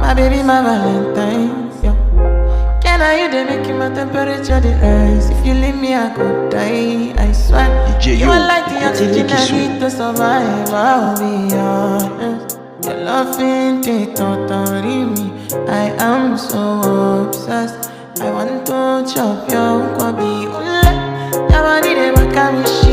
My baby, my Valentine. Yo. Can I you they making my temperature the rise? If you leave me, I could die. I swear. DJ, you are like the oxygen I need to survive. I'll be honest. Your love loving the total me. I am so obsessed. I want to chop your kwabi. Your body, they make me